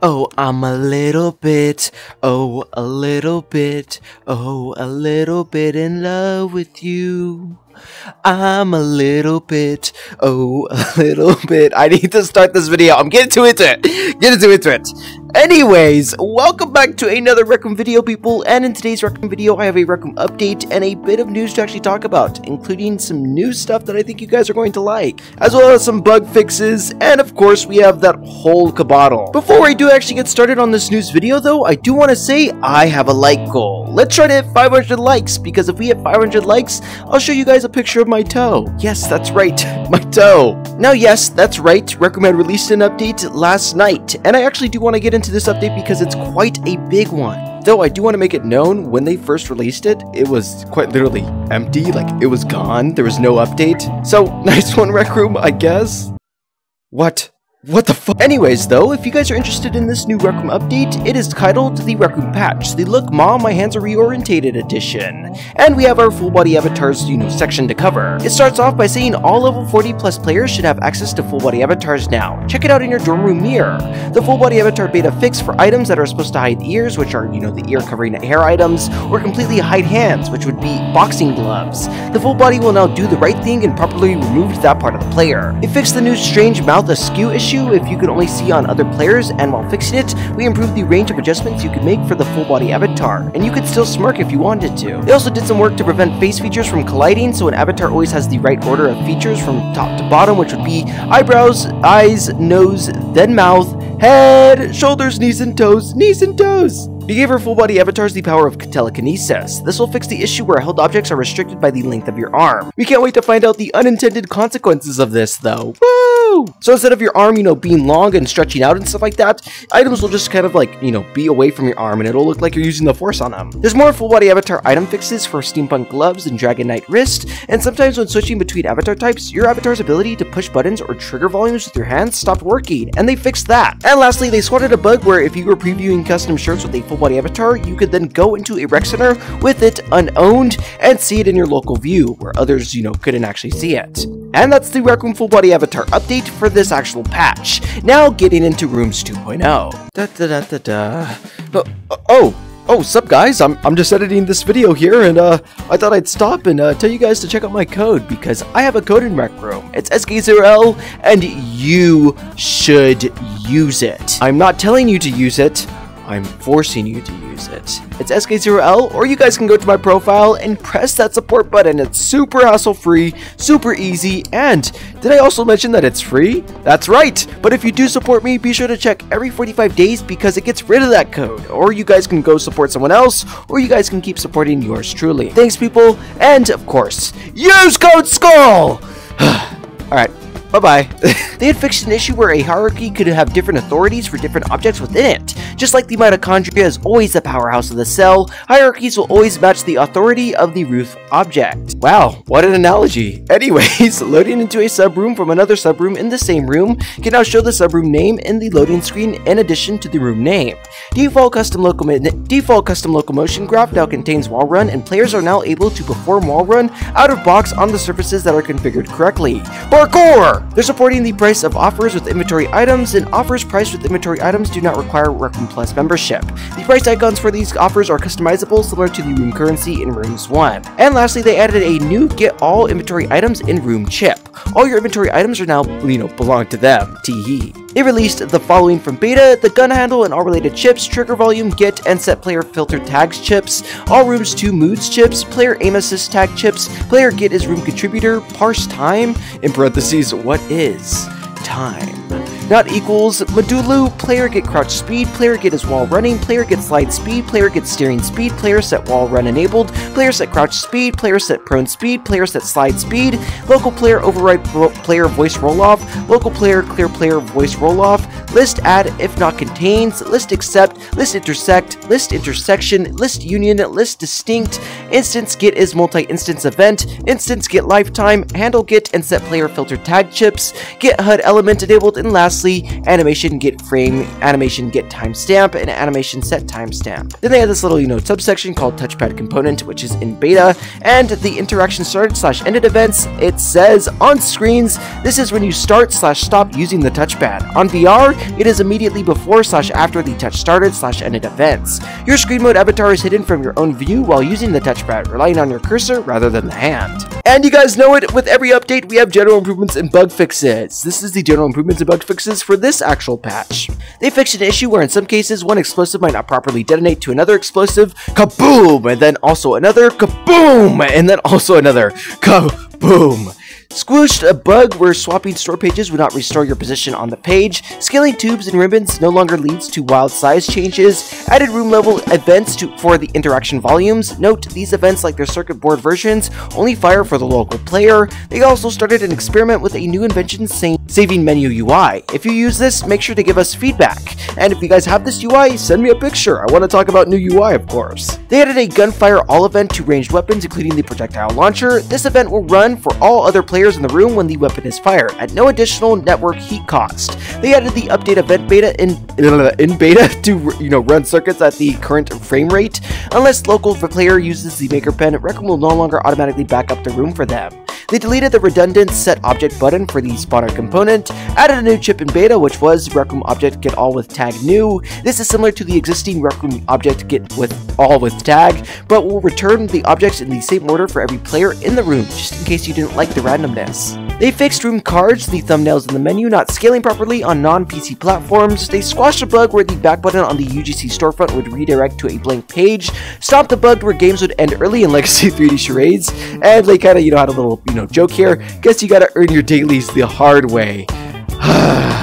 Oh, I'm a little bit, oh, a little bit, oh, a little bit in love with you. I'm a little bit, oh, a little bit. I need to start this video. I'm getting too into it. Getting too into it. Anyways, welcome back to another Rec video, people. And in today's Rec video, I have a Rec update and a bit of news to actually talk about, including some new stuff that I think you guys are going to like, as well as some bug fixes, and of course, we have that whole caboodle. Before I do actually get started on this news video, though, I do want to say I have a like goal. Let's try to hit 500 likes, because if we hit 500 likes, I'll show you guys a picture of my toe. Yes, that's right, my toe. Now, yes, that's right, had released an update last night, and I actually do want to get into this update because it's quite a big one. Though I do want to make it known, when they first released it, it was quite literally empty, like it was gone, there was no update. So, nice one Rec Room, I guess. What? What the fuck? Anyways, though, if you guys are interested in this new Room update, it is titled the Room Patch, the Look Mom, My Hands Are Reorientated edition. And we have our full body avatars, you know, section to cover. It starts off by saying all level 40 plus players should have access to full body avatars now. Check it out in your dorm room mirror. The full body avatar beta fix for items that are supposed to hide ears, which are, you know, the ear covering hair items, or completely hide hands, which would be boxing gloves. The full body will now do the right thing and properly remove that part of the player. It fixed the new strange mouth askew issue if you could only see on other players, and while fixing it, we improved the range of adjustments you could make for the full body avatar, and you could still smirk if you wanted to. They also did some work to prevent face features from colliding, so an avatar always has the right order of features from top to bottom, which would be eyebrows, eyes, nose, then mouth, head, shoulders, knees and toes, knees and toes. We gave our full body avatars the power of telekinesis. This will fix the issue where held objects are restricted by the length of your arm. We can't wait to find out the unintended consequences of this though. Woo! So instead of your arm, you know, being long and stretching out and stuff like that, items will just kind of like, you know, be away from your arm and it'll look like you're using the force on them. There's more full body avatar item fixes for steampunk gloves and dragon knight wrist, and sometimes when switching between avatar types, your avatar's ability to push buttons or trigger volumes with your hands stopped working, and they fixed that. And lastly, they spotted a bug where if you were previewing custom shirts with a full body avatar, you could then go into a rec center with it unowned and see it in your local view, where others, you know, couldn't actually see it. And that's the Rec Room Full Body Avatar update for this actual patch. Now getting into Rooms 2.0. Da da da da da. Oh, oh, oh, sup guys, I'm, I'm just editing this video here and uh, I thought I'd stop and uh, tell you guys to check out my code because I have a code in Rec Room. It's SK0L and you should use it. I'm not telling you to use it, I'm forcing you to use it. It's SK0L, or you guys can go to my profile and press that support button. It's super hassle-free, super easy, and did I also mention that it's free? That's right! But if you do support me, be sure to check every 45 days because it gets rid of that code. Or you guys can go support someone else, or you guys can keep supporting yours truly. Thanks, people, and of course, use code SK0L! Alright, Bye-bye. they had fixed an issue where a hierarchy could have different authorities for different objects within it. Just like the mitochondria is always the powerhouse of the cell, hierarchies will always match the authority of the roof object. Wow, what an analogy. Anyways, loading into a subroom from another subroom in the same room can now show the subroom name in the loading screen in addition to the room name. Default custom, default custom locomotion graph now contains wall run and players are now able to perform wall run out of box on the surfaces that are configured correctly. Parkour! They're supporting the price of offers with inventory items, and offers priced with inventory items do not require Room Plus membership. The price icons for these offers are customizable, similar to the room currency in Rooms 1. And lastly, they added a new Get All Inventory Items in Room chip. All your inventory items are now, you know, belong to them. Tee They released the following from beta, the gun handle and all related chips, trigger volume, get, and set player filter tags chips, all rooms 2 moods chips, player aim assist tag chips, player get is room contributor, parse time, in parentheses, what is time? Not equals Modulo, player get crouch speed, player get his wall running, player get slide speed, player get steering speed, player set wall run enabled, player set crouch speed, player set prone speed, player set slide speed, local player override player voice roll off, local player clear player voice roll off, list add if not contains, list accept, list intersect, list intersection, list union, list distinct, instance get is multi-instance event, instance get lifetime, handle get and set player filter tag chips, get HUD element enabled, and lastly, animation get frame, animation get timestamp, and animation set timestamp. Then they have this little, you know, subsection called touchpad component, which is in beta, and the interaction started slash ended events, it says on screens, this is when you start slash stop using the touchpad. On VR, it is immediately before slash after the touch started slash ended events. Your screen mode avatar is hidden from your own view while using the touchpad, relying on your cursor rather than the hand. And you guys know it, with every update we have general improvements and bug fixes. This is the general improvements and bug fixes for this actual patch. They fixed an issue where in some cases one explosive might not properly detonate to another explosive, kaboom, and then also another, kaboom, and then also another, kaboom. Squished a bug where swapping store pages would not restore your position on the page. Scaling tubes and ribbons no longer leads to wild size changes. Added room level events to, for the interaction volumes. Note, these events, like their circuit board versions, only fire for the local player. They also started an experiment with a new invention saving menu UI. If you use this, make sure to give us feedback. And if you guys have this UI, send me a picture. I want to talk about new UI, of course. They added a gunfire all event to ranged weapons, including the projectile launcher. This event will run for all other players players in the room when the weapon is fired, at no additional network heat cost. They added the update event beta in, in beta to you know run circuits at the current frame rate. Unless local player uses the Maker Pen, Rec Room will no longer automatically back up the room for them. They deleted the redundant set object button for the spawner component, added a new chip in beta which was Rec Room object get all with tag new. This is similar to the existing Rec Room object get with all with tag, but will return the objects in the same order for every player in the room, just in case you didn't like the randomness. They fixed room cards, the thumbnails in the menu not scaling properly on non-PC platforms. They squashed a bug where the back button on the UGC storefront would redirect to a blank page. Stopped the bug where games would end early in Legacy 3D Charades. And they kind of, you know, had a little, you know, joke here. Guess you gotta earn your dailies the hard way.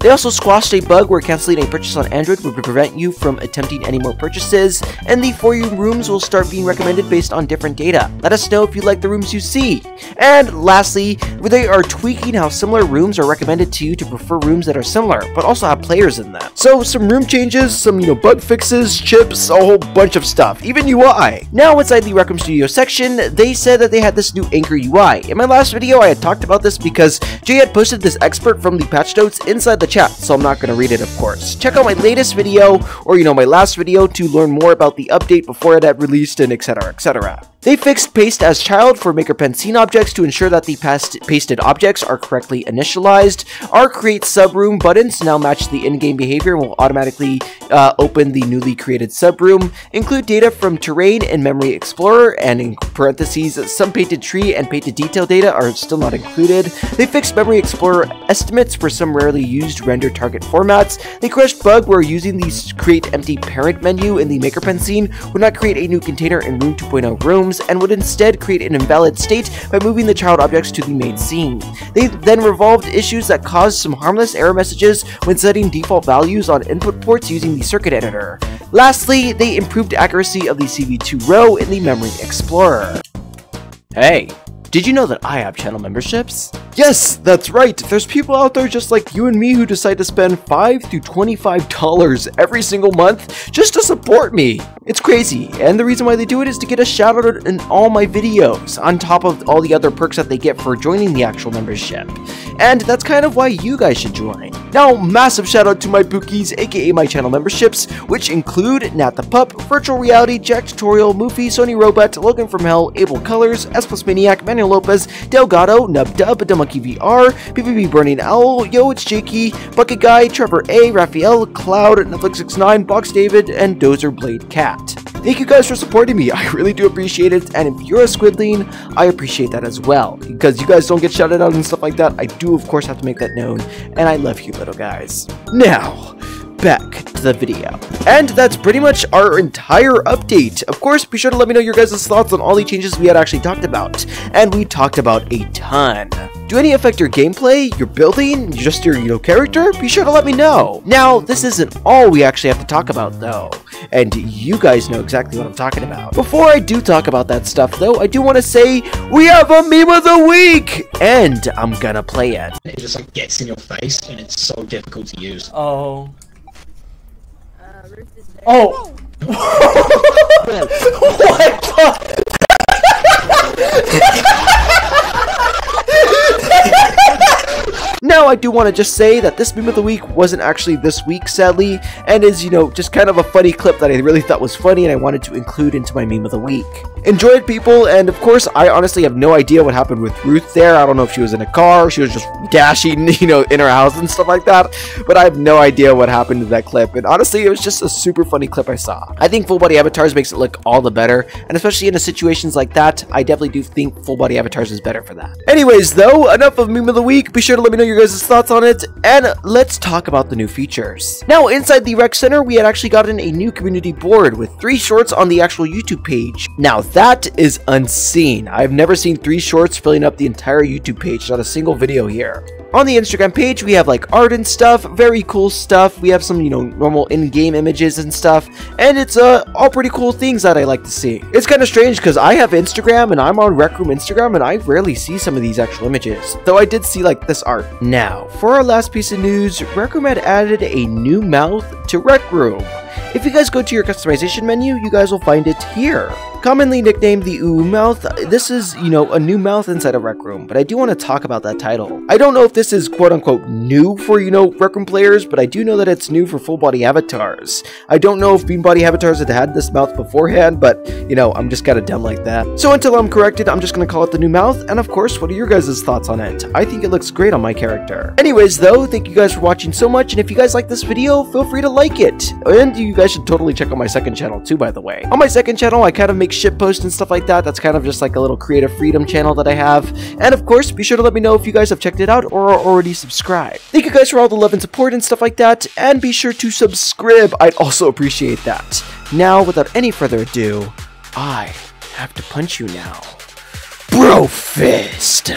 They also squashed a bug where canceling a purchase on Android would prevent you from attempting any more purchases, and the For You rooms will start being recommended based on different data. Let us know if you like the rooms you see. And lastly, they are tweaking how similar rooms are recommended to you to prefer rooms that are similar, but also have players in them. So some room changes, some you know bug fixes, chips, a whole bunch of stuff, even UI. Now inside the Rec Room Studio section, they said that they had this new Anchor UI. In my last video, I had talked about this because Jay had posted this expert from the patch notes inside the chat, so I'm not going to read it, of course. Check out my latest video, or you know, my last video to learn more about the update before it had released and etc, etc. They fixed paste as child for MakerPen scene objects to ensure that the pasted objects are correctly initialized. Our create subroom buttons now match the in-game behavior and will automatically uh, open the newly created subroom. Include data from terrain and memory explorer and in parentheses some painted tree and painted detail data are still not included. They fixed memory explorer estimates for some rarely used render target formats. They crushed bug where using the create empty parent menu in the MakerPen scene would not create a new container in room 2.0 room and would instead create an invalid state by moving the child objects to the main scene. They then revolved issues that caused some harmless error messages when setting default values on input ports using the circuit editor. Lastly, they improved accuracy of the CV2 row in the Memory Explorer. Hey, did you know that I have channel memberships? Yes, that's right. There's people out there just like you and me who decide to spend 5 to $25 every single month just to support me. It's crazy, and the reason why they do it is to get a shout out in all my videos, on top of all the other perks that they get for joining the actual membership. And that's kind of why you guys should join. Now, massive shout out to my bookies, aka my channel memberships, which include Nat the Pup, Virtual Reality, Jack Tutorial, Moofy, Sony Robot, Logan from Hell, Able Colors, S Plus Maniac, Manuel Lopez, Delgado, Nub Dub, Monkey VR, PvP Burning Owl, Yo, it's Jakey, Bucket Guy, Trevor A, Raphael, Cloud, Netflix69, Box David, and Dozer Blade Cat. Thank you guys for supporting me, I really do appreciate it, and if you're a Squidling, I appreciate that as well, because you guys don't get shouted out and stuff like that, I do of course have to make that known, and I love you little guys. Now, back to the video. And that's pretty much our entire update. Of course, be sure to let me know your guys' thoughts on all the changes we had actually talked about. And we talked about a ton. Do any affect your gameplay, your building, just your you know, character? Be sure to let me know. Now, this isn't all we actually have to talk about though, and you guys know exactly what I'm talking about. Before I do talk about that stuff though, I do want to say we have a meme of the week, and I'm gonna play it. It just like gets in your face, and it's so difficult to use. Oh. Oh! what I do want to just say that this meme of the week wasn't actually this week, sadly, and is, you know, just kind of a funny clip that I really thought was funny and I wanted to include into my meme of the week. Enjoyed, people, and of course, I honestly have no idea what happened with Ruth there. I don't know if she was in a car, she was just dashing, you know, in her house and stuff like that, but I have no idea what happened to that clip, and honestly, it was just a super funny clip I saw. I think full body avatars makes it look all the better, and especially in situations like that, I definitely do think full body avatars is better for that. Anyways, though, enough of meme of the week. Be sure to let me know your guys' thoughts on it, and let's talk about the new features. Now, inside the Rec Center, we had actually gotten a new community board with three shorts on the actual YouTube page. Now, that is unseen. I've never seen three shorts filling up the entire YouTube page, not a single video here. On the Instagram page, we have like art and stuff, very cool stuff. We have some, you know, normal in-game images and stuff, and it's uh, all pretty cool things that I like to see. It's kind of strange because I have Instagram and I'm on Rec Room Instagram and I rarely see some of these actual images, though I did see like this art. Now, for our last piece of news, Rec Room had added a new mouth to Rec Room. If you guys go to your customization menu, you guys will find it here. Commonly nicknamed the Ooh Mouth, this is, you know, a new mouth inside of Rec Room, but I do want to talk about that title. I don't know if this is quote-unquote new for, you know, Rec Room players, but I do know that it's new for full-body avatars. I don't know if Beanbody avatars had had this mouth beforehand, but, you know, I'm just kinda dumb like that. So until I'm corrected, I'm just gonna call it the new mouth, and of course, what are your guys' thoughts on it? I think it looks great on my character. Anyways, though, thank you guys for watching so much, and if you guys like this video, feel free to like it. And you guys should totally check out my second channel too, by the way. On my second channel, I kind of make Ship posts and stuff like that. That's kind of just like a little creative freedom channel that I have. And of course, be sure to let me know if you guys have checked it out or are already subscribed. Thank you guys for all the love and support and stuff like that, and be sure to subscribe. I'd also appreciate that. Now, without any further ado, I have to punch you now. Bro fist!